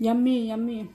Yummy, yummy.